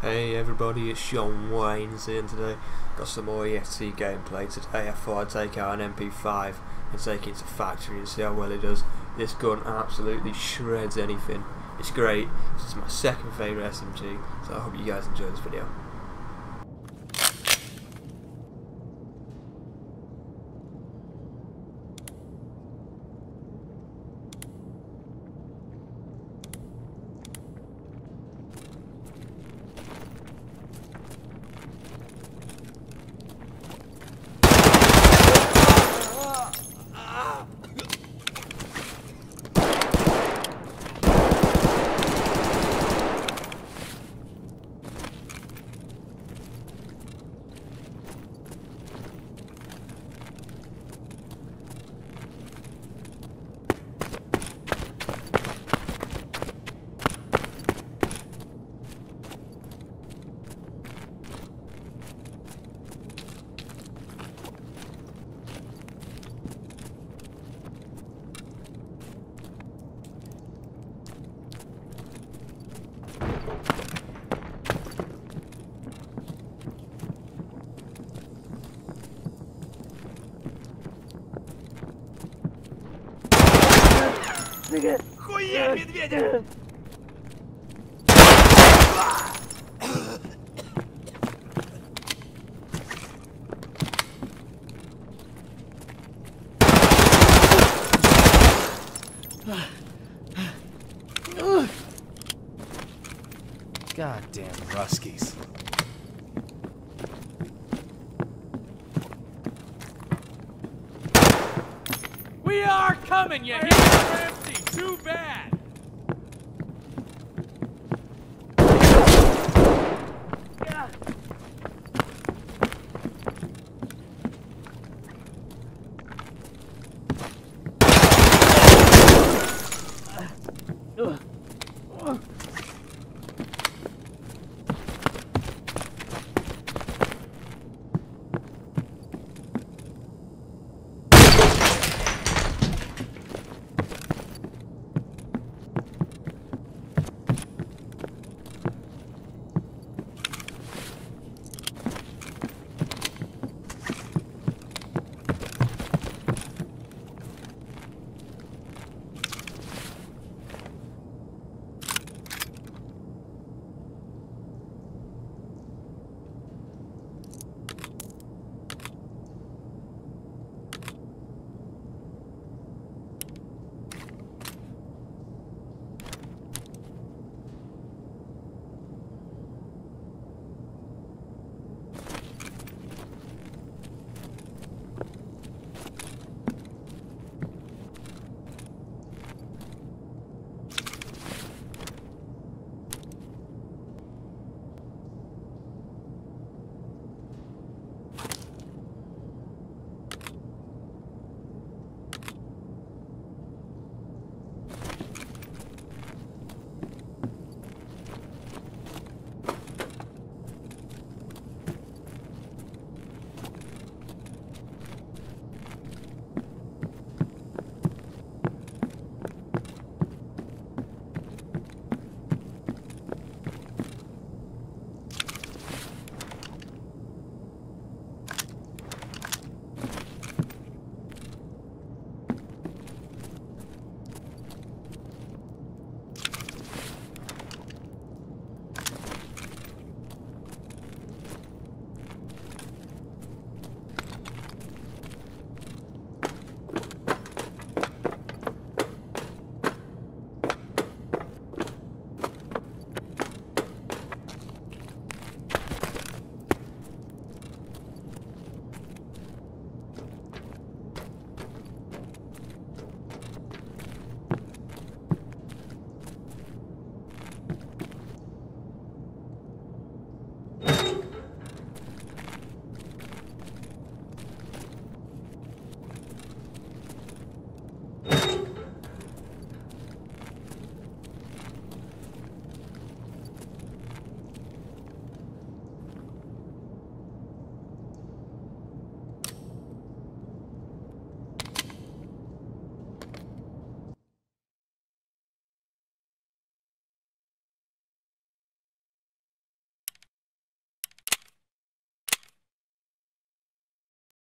Hey everybody, it's Sean Waynes here today. Got some more EFT gameplay today. I thought I'd take out an MP5 and take it to factory and see how well it does. This gun absolutely shreds anything. It's great. It's my second favourite SMG, so I hope you guys enjoy this video. Хуя медведя! Goddamn Ruskies. We are coming, you hear? Empty. too bad.